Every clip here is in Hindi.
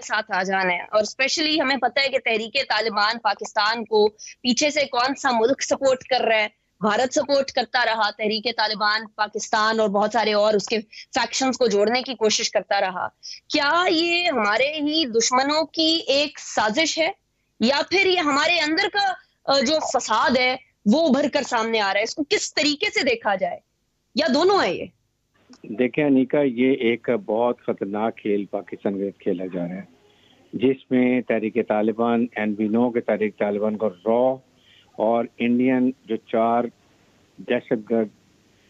के साथ आ जाना है। और स्पेशली हमें पता है कि तहरीके तालिबान पाकिस्तान को पीछे से कौन सा मुल्क सपोर्ट कर रहा है। भारत सपोर्ट करता रहा, तहरीके तालिबान पाकिस्तान और बहुत सारे और उसके फैक्शंस को जोड़ने की कोशिश करता रहा। क्या ये हमारे ही दुश्मनों की एक साजिश है? या फिर ये हमारे अंदर का जो फसाद है, वो उभर कर सामने आ रहा है? इसको किस तरीके से देखा जाए? या दोनों है ये? देखें अनिका, ये एक बहुत खतरनाक खेल पाकिस्तान के खेला जा रहा है, जिसमें तहरीक तालिबान एंड बी नो के तहरीक तालिबान को रॉ और इंडियन जो चार दहशत गर्द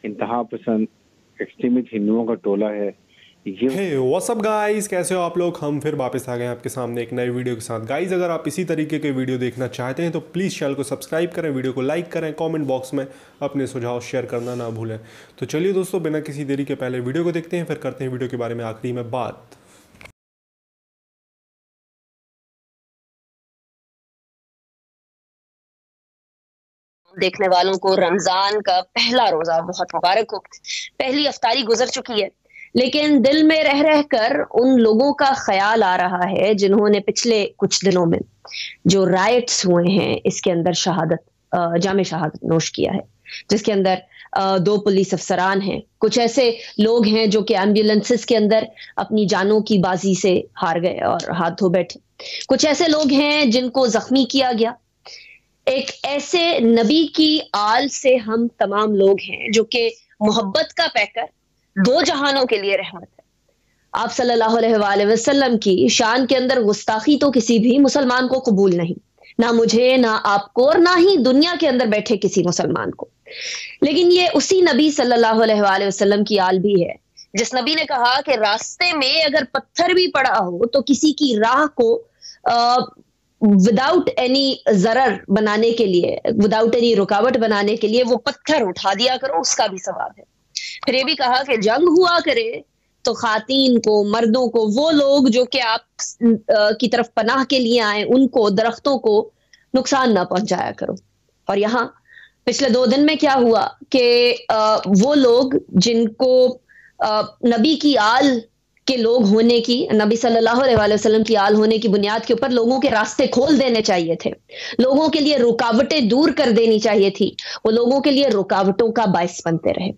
इंतहा पसंद एक्सट्रीमिस्ट हिंदुओं का टोला है हे व्हाट्सअप गाइस कैसे हो आप लोग? हम फिर वापस आ गए आपके सामने एक नए वीडियो के साथ। गाइस अगर आप इसी तरीके के वीडियो देखना चाहते हैं तो प्लीज़ चैनल को सब्सक्राइब करें वीडियो को लाइक करें कमेंट बॉक्स में अपने सुझाव शेयर करना ना भूलें। तो चलिए दोस्तों बिना किसी देरी के पहले वीडियो को देखते हैं फिर करते हैं वीडियो के बारे में आखिरी में बात। देखने वालों को रमज़ान का पहला रोजा बहुत मुबारक हो। पहली अफ्तारी गुजर चुकी है। लेकिन दिल में रह रह कर उन लोगों का ख्याल आ रहा है जिन्होंने पिछले कुछ दिनों में जो राइट्स हुए हैं, इसके अंदर शहादत जाम शहादत नोश किया है। जिसके अंदर दो पुलिस अफसरान हैं। कुछ ऐसे लोग हैं जो कि एम्बुलेंसेस के अंदर अपनी जानों की बाजी से हार गए और हाथ धो बैठे। कुछ ऐसे लोग हैं जिनको जख्मी किया गया। एक ऐसे नबी की आल से हम तमाम लोग हैं जो कि मोहब्बत का पैकर दो जहानों के लिए रहमत है। आप सल्लल्लाहु अलैहि वसल्लम की शान के अंदर गुस्ताखी तो किसी भी मुसलमान को कबूल नहीं। ना मुझे, ना आपको और ना ही दुनिया के अंदर बैठे किसी मुसलमान को। लेकिन ये उसी नबी सल्लल्लाहु अलैहि वसल्लम की आल भी है, जिस नबी ने कहा कि रास्ते में अगर पत्थर भी पड़ा हो तो किसी की राह को विदाउट एनी जरर बनाने के लिए विदाउट एनी रुकावट बनाने के लिए वो पत्थर उठा दिया करो, उसका भी सवाब है। फिर ये भी कहा कि जंग हुआ करे तो खातन को, मर्दों को, वो लोग जो कि आप की तरफ़ पनाह के लिए आए, उनको, दरख्तों को नुकसान ना पहुँचाया करो। और यहाँ, पिछले दो दिन में क्या हुआ कि वो लोग जिनको नबी की आल के लोग होने की, नबी सल्लल्लाहु अलैहि वसल्लम की आल होने की बुनियाद के ऊपर लोगों के रास्ते खोल देने चाहिए थे। लोगों के लिए रुकावटें दूर कर देनी चाहिए थी। वो लोगों के लिए रुकावटों का बायस बनते रहे।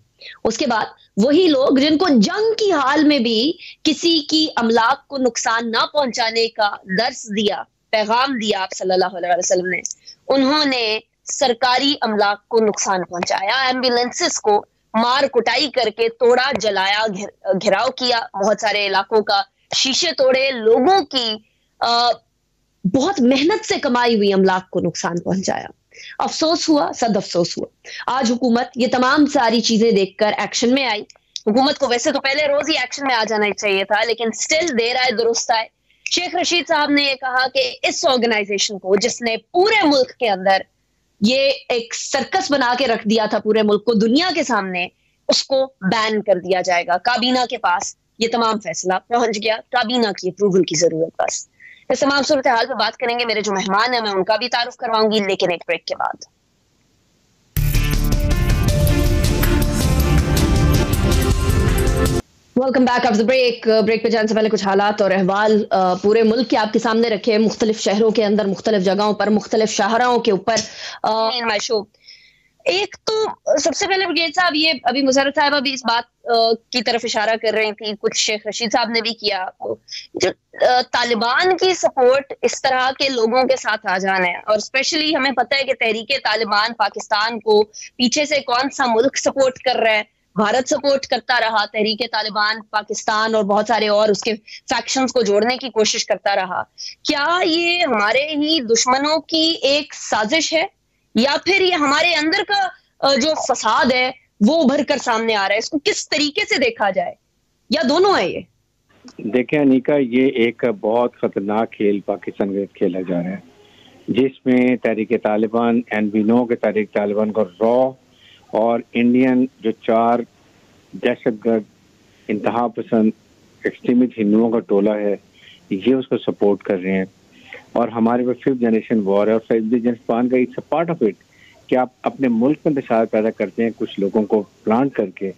उसके बाद वही लोग जिनको जंग की हाल में भी किसी की अमलाक को नुकसान ना पहुँचाने का दर्श दिया, पैगाम दिया आप सल्लल्लाहु अलैहि वसल्लम ने, उन्होंने सरकारी अमलाक को नुकसान पहुँचाया, एम्बुलेंसेस को मार कुटाई करके तोड़ा जलाया घिर, घिराव किया बहुत सारे इलाकों का। शीशे तोड़े लोगों की आ, बहुत मेहनत से कमाई हुई अमलाक को नुकसान पहुँचाया। अफसोस हुआ सद अफसोस हुआ। आज हुकूमत ये तमाम सारी चीज़ें देखकर एक्शन में आई। हुकूमत को वैसे तो पहले रोज ही एक्शन में आ जाना चाहिए था लेकिन स्टिल देर आए दुरुस्त आए। शेख रशीद साहब ने यह कहा कि इस ऑर्गेनाइजेशन को जिसने पूरे मुल्क के अंदर ये एक सर्कस बना के रख दिया था पूरे मुल्क को, दुनिया के सामने, उसको बैन कर दिया जाएगा। काबीना के पास ये तमाम फैसला पहुँच गया। काबीना की अप्रूवल की ज़रूरत बस। इस तमाम सूरत हाल पर बात करेंगे। मेरे जो मेहमान है, मैं उनका भी तारुफ करवाऊँगी, लेकिन एक ब्रेक के बाद। Welcome back the break break पे जाने से पहले कुछ हालात और अहवाल uh, पूरे मुल्क के आपके सामने रखे मुख्तलिफ़ शहरों के अंदर मुख्तलिफ़ जगहों पर मुख्तलिफ़ शाहराओं के ऊपर। Uh, एक तो सबसे पहले ब्रिगेड साहब ये अभी मुजरत साहब अभी इस बात की तरफ़ इशारा कर रही थी कुछ शेख रशीद साहब ने भी किया जो तालिबान की सपोर्ट इस तरह के लोगों के साथ आ जाना है और स्पेशली हमें पता है कि तहरीके तालिबान पाकिस्तान को पीछे से कौन सा मुल्क सपोर्ट कर रहा है भारत सपोर्ट करता रहा, तहरीक तालिबान, पाकिस्तान और बहुत सारे और उसके फैक्शंस को जोड़ने की कोशिश करता रहा। क्या ये हमारे ही दुश्मनों की एक साजिश है? या फिर ये हमारे अंदर का जो फसाद है, वो उभर कर सामने आ रहा है? इसको किस तरीके से देखा जाए? या दोनों है ये? देखें अनिका, ये एक बहुत खतरनाक खेल, पाकिस्तान में खेला जा रहा है। जिसमें तहरीक तालिबान एंड वी नो के तहरीक तालिबान को रॉ और इंडियन जो चार दहशतगर्द इंतहा पसंद एक्सट्रीमिस्ट हिंदुओं का टोला है ये उसको सपोर्ट कर रहे हैं। और हमारे पास फिफ्थ जनरेशन वॉर है और फिफ्थ पान का it's a part of it कि आप अपने मुल्क में दशात पैदा करते हैं कुछ लोगों को प्लांट करके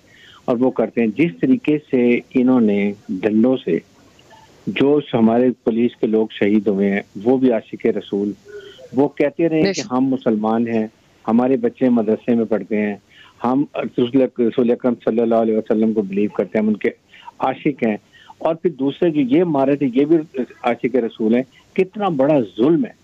और वो करते हैं। जिस तरीके से इन्होंने डंडों से जो हमारे पुलिस के लोग शहीद हुए हैं वो भी आशिक रसूल वो कहते रहे कि हम मुसलमान हैं हमारे बच्चे मदरसे में पढ़ते हैं हम रसूल अकरम सल्लल्लाहु अलैहि वसल्लम को बिलीव करते हैं उनके आशिक हैं। और फिर दूसरे जो ये मारे थे ये भी आशिक रसूल हैं, कितना बड़ा जुल्म है।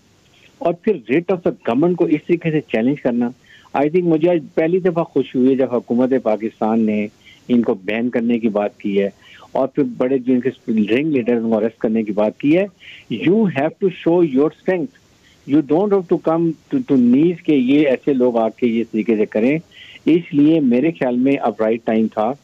और फिर रेट ऑफ़ द गवर्नमेंट को इस तरीके से चैलेंज करना। आई थिंक मुझे आज पहली दफ़ा खुशी हुई है जब हुकूमत पाकिस्तान ने इनको बैन करने की बात की है। और फिर बड़े जो इनके रिंग लीडर उनको अरेस्ट करने की बात की है। You have to show your strength you don't have to come to knees के ये ऐसे लोग आके ये तरीके से करें। इसलिए मेरे ख्याल में अब राइट टाइम था।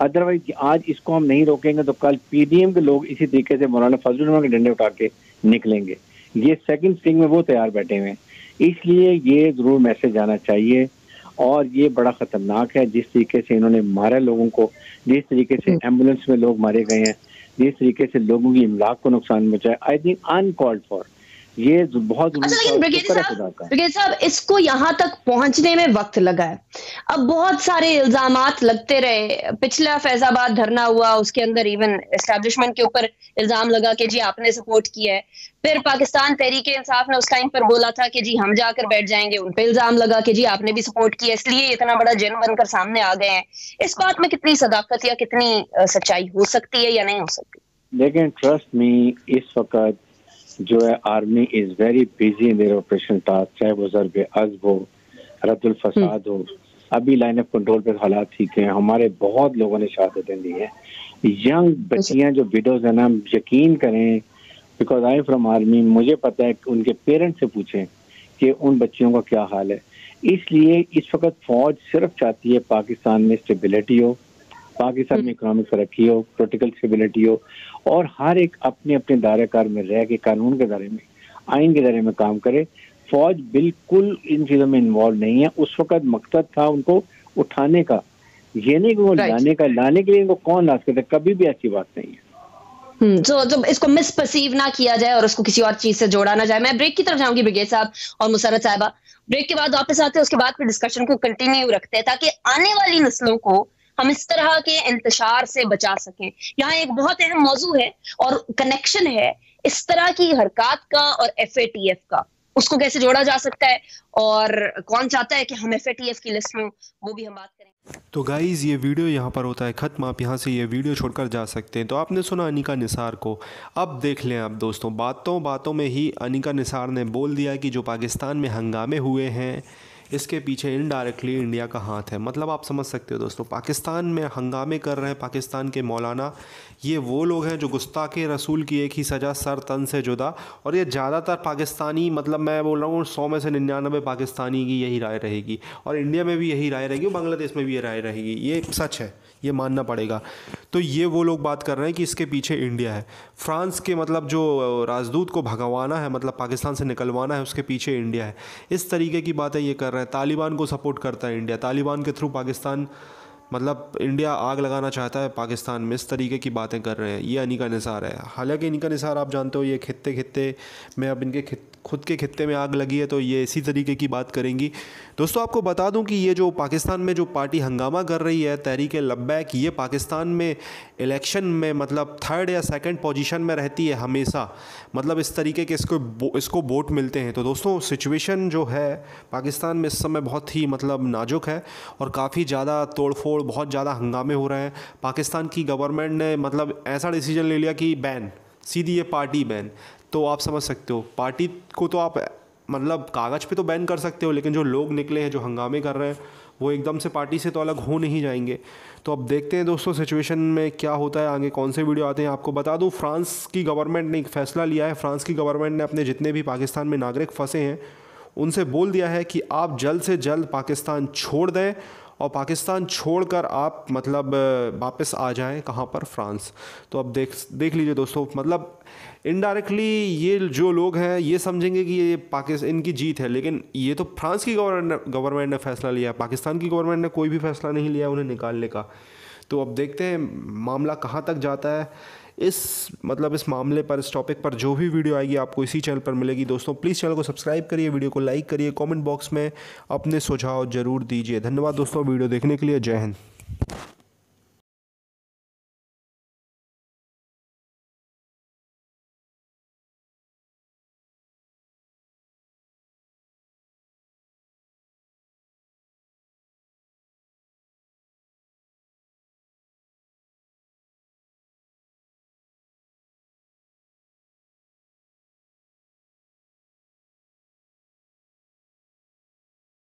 अदरवाइज़ आज इसको हम नहीं रोकेंगे तो कल पीडीएम के लोग इसी तरीके से मौलाना फजल के डंडे उठा के निकलेंगे। ये सेकंड स्ट्रिंग में वो तैयार बैठे हुए हैं। इसलिए ये ज़रूर मैसेज आना चाहिए और ये बड़ा खतरनाक है। जिस तरीके से इन्होंने मारा लोगों को जिस तरीके से एंबुलेंस हम्म। में लोग मारे गए हैं जिस तरीके से लोगों की इमलाक को नुकसान पहुँचा आई थिंक अनकॉल्ड फॉर ये बहुत अच्छा लेकिन ब्रिगेड साहब इसको यहाँ तक पहुँचने में वक्त लगा है। अब बहुत सारे इल्ज़ाम लगते रहे। पिछला फैजाबाद धरना हुआ उसके अंदर इवन एस्टेब्लिशमेंट के ऊपर इल्ज़ाम लगा कि जी आपने सपोर्ट किया है। फिर पाकिस्तान तहरीक इंसाफ ने उस टाइम पर बोला था कि जी हम जाकर बैठ जाएँगे। उन पर इल्ज़ाम लगा कि जी आपने भी सपोर्ट किया इसलिए इतना बड़ा जन बनकर सामने आ गए हैं। इस बात में कितनी सदाकत या कितनी सच्चाई हो सकती है या नहीं हो सकती? लेकिन ट्रस्ट मी इस वक्त जो है army is very busy in their operation task चाहे वो जरब अजब हो, रद्दुल फसाद हो, अभी लाइन ऑफ़ कंट्रोल पर हालात ठीक हैं। हमारे बहुत लोगों ने शहादतें दी हैं। यंग बच्चियाँ जो विडोज है ना, यकीन करें बिकॉज़ आई फ्रॉम आर्मी मुझे पता है उनके पेरेंट्स से पूछें कि उन बच्चियों का क्या हाल है। इसलिए इस वक्त फौज सिर्फ़ चाहती है पाकिस्तान में स्टेबिलिटी हो पाकिस्तान में इकोनॉमिक तरक्की हो पोलिटिकल स्टेबिलिटी हो और हर एक अपने अपने दायरे कार में रह के कानून के दायरे में आइन के दायरे में काम करे। फौज बिल्कुल इन चीज़ों में इन्वॉल्व नहीं है। उस वक्त मकसद था उनको उठाने का। ये नहीं कि वो लाने का लाने के लिए इनको कौन ला सकता कभी भी ऐसी बात नहीं है। तो hmm, तो इसको मिसपर्सीव ना किया जाए और उसको किसी और चीज़ से जोड़ा ना जाए मैं ब्रेक की तरफ़ जाऊँगी ब्रिगेड साहब और मुसरत साहबा। ब्रेक के बाद वापस आते हैं उसके बाद फिर डिस्कशन को कंटिन्यू रखते हैं ताकि आने वाली नस्लों को हम इस तरह के इंतज़ार से बचा सकें। यहाँ एक बहुत अहम मौजू है और कनेक्शन है इस तरह की हरकत का और एफएटीएफ का। उसको कैसे जोड़ा जा सकता है और कौन चाहता है कि हम एफएटीएफ की लिस्ट में वो भी हम बात करें। तो गाइज़ ये वीडियो यहाँ पर होता है ख़त्म। आप यहाँ से ये वीडियो छोड़कर जा सकते हैं। तो आपने सुना अनिका निसार को। अब देख लें आप दोस्तों बातों बातों में ही अनिका निसार ने बोल दिया कि जो पाकिस्तान में हंगामे हुए हैं इसके पीछे इनडायरेक्टली इंडिया का हाथ है। मतलब आप समझ सकते हो दोस्तों, पाकिस्तान में हंगामे कर रहे हैं पाकिस्तान के मौलाना। ये वो लोग हैं जो गुस्ताख रसूल की एक ही सज़ा सर तन से जुदा। और ये ज़्यादातर पाकिस्तानी मतलब मैं बोल रहा हूँ, सौ में से निन्यानवे पाकिस्तानी की यही राय रहेगी। और इंडिया में भी यही राय रहेगी और बांग्लादेश में भी ये राय रहेगी। ये सच है, ये मानना पड़ेगा। तो ये वो लोग बात कर रहे हैं कि इसके पीछे इंडिया है। फ्रांस के मतलब जो राजदूत को भगवाना है मतलब पाकिस्तान से निकलवाना है, उसके पीछे इंडिया है। इस तरीके की बातें ये कर रहे हैं। तालिबान को सपोर्ट करता है इंडिया। तालिबान के थ्रू पाकिस्तान मतलब इंडिया आग लगाना चाहता है, पाकिस्तान में इस तरीके की बातें कर रहे हैं। ये अनिका निसार है। हालाँकि अनिका निसार आप जानते हो, ये खित्ते खित्ते में अब इनके खुद के खत्ते में आग लगी है तो ये इसी तरीके की बात करेंगी। दोस्तों, आपको बता दूँ कि ये जो पाकिस्तान में जो पार्टी हंगामा कर रही है, तहरीक लब्बैक, ये पाकिस्तान में इलेक्शन में मतलब थर्ड या सेकंड पोजीशन में रहती है हमेशा। मतलब इस तरीके के इसको इसको वोट मिलते हैं। तो दोस्तों, सिचुएशन जो है, पाकिस्तान में इस समय बहुत ही मतलब नाजुक है और काफ़ी ज़्यादा तोड़फोड़ बहुत ज़्यादा हंगामे हो रहे हैं। पाकिस्तान की गवर्नमेंट ने मतलब ऐसा डिसीज़न ले लिया कि बैन सीधी ये पार्टी बैन तो आप समझ सकते हो पार्टी को तो आप मतलब कागज़ पे तो बैन कर सकते हो, लेकिन जो लोग निकले हैं, जो हंगामे कर रहे हैं, वो एकदम से पार्टी से तो अलग हो नहीं जाएँगे। तो अब देखते हैं दोस्तों सिचुएशन में क्या होता है, आगे कौन से वीडियो आते हैं आपको बता दूँ। फ्रांस की गवर्नमेंट ने एक फ़ैसला लिया है। फ्रांस की गवर्नमेंट ने अपने जितने भी पाकिस्तान में नागरिक फंसे हैं, उनसे बोल दिया है कि आप जल्द से जल्द पाकिस्तान छोड़ दें। और पाकिस्तान छोड़कर आप मतलब वापस आ जाएँ कहाँ पर? फ्रांस। तो अब देख देख लीजिए दोस्तों मतलब इनडायरेक्टली ये जो लोग हैं, ये समझेंगे कि ये पाकिस्तान इनकी जीत है, लेकिन ये तो फ्रांस की गवर्नमेंट ने फैसला लिया, पाकिस्तान की गवर्नमेंट ने कोई भी फैसला नहीं लिया उन्हें निकालने का। तो अब देखते हैं मामला कहाँ तक जाता है। इस मतलब इस मामले पर, इस टॉपिक पर जो भी वीडियो आएगी आपको इसी चैनल पर मिलेगी। दोस्तों प्लीज़ चैनल को सब्सक्राइब करिए वीडियो को लाइक करिए कमेंट बॉक्स में अपने सुझाव ज़रूर दीजिए। धन्यवाद दोस्तों वीडियो देखने के लिए, जय हिंद।